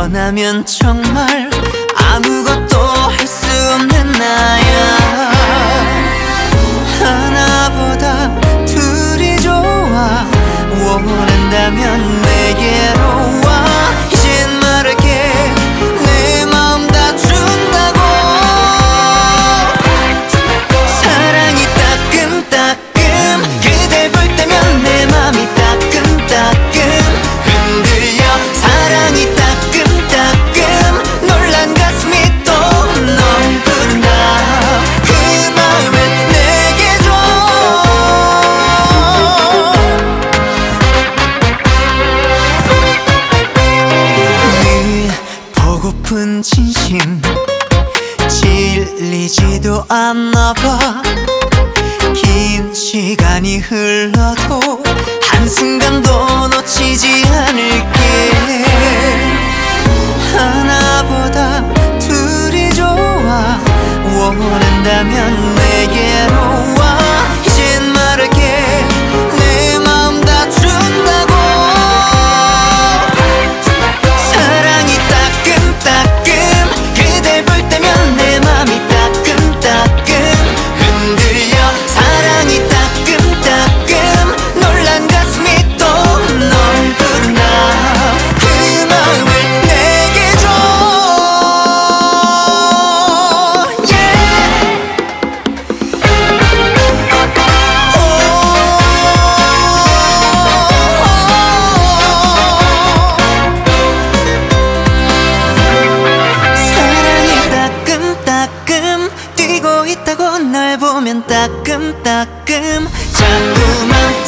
떠나면 정말 진심 질리지도 않나 봐긴 시간이 흘러도 한순간도 놓치지 않을게. 하나보다 둘이 좋아. 원한다면 내게로 보면 따끔따끔 자꾸만